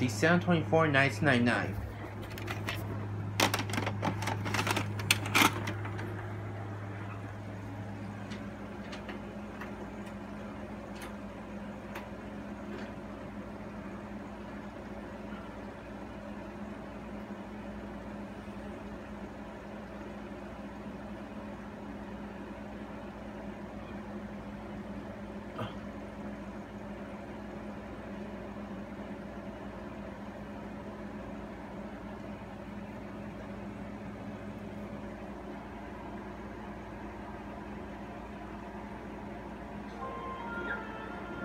December 24, 1999.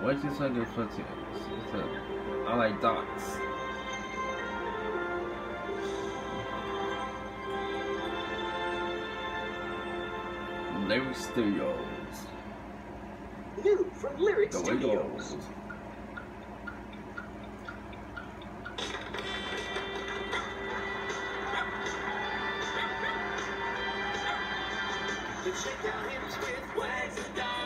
What's this like foot It's a, I like dots. Lyrick Studios. New from Lyrick The Studios. Wiggles. You shake hips with wags and.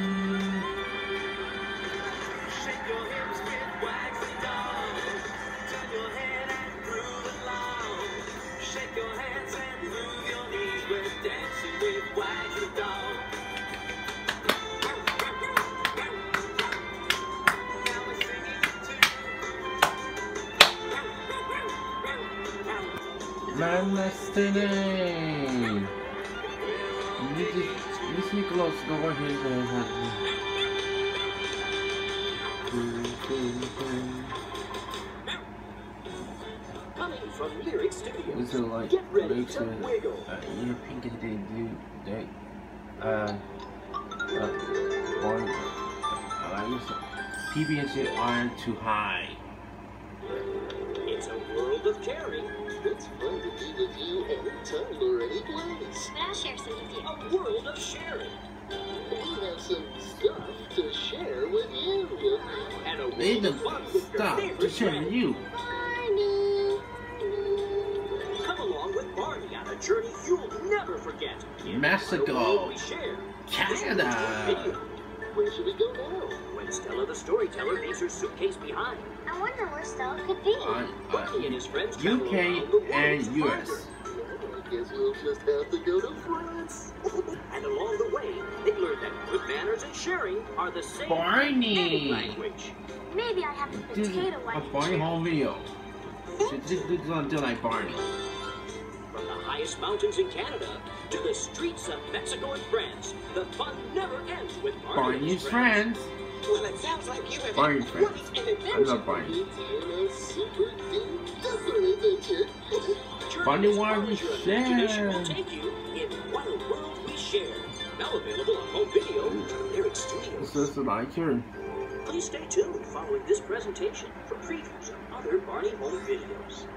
Man, today. This is this Nicholas go over here and have Coming from Lyrick Studios. This is like Get ready to wiggle. uh, European they do they uh uh one I guess PBS aren't too high. It's a world of caring. It's fun to be with you anytime or any place. But I'll share some with you. A world of sharing. We have some stuff to share with you. And a world They of the fun with your stop to share friends. you. Barney. Come along with Barney on a journey you'll never forget. Mexico. we share. Canada. Video. Where should we go now? When Stella the storyteller leaves her suitcase behind, I wonder where Stella could be. On Barney and uh, his friends UK around the world and US. Well, I guess we'll just have to go to France. And along the way, they learn that good manners and sharing are the same in Barney. language. Maybe I have a This is a wedge. Barney home video. So Thank this you. is like Barney. Highest mountains in Canada to the streets of Mexico and France, the fun never ends with Barney's friends. friends. Well, it sounds like you have Barney's friends. an I love Barney. It's in a super duper duper adventure. Journey Barney as wanna far be as your imagination will take you in What a World We Share. Now available on home video from Lyrick This is like your Please stay tuned following this presentation for previews of other Barney home videos.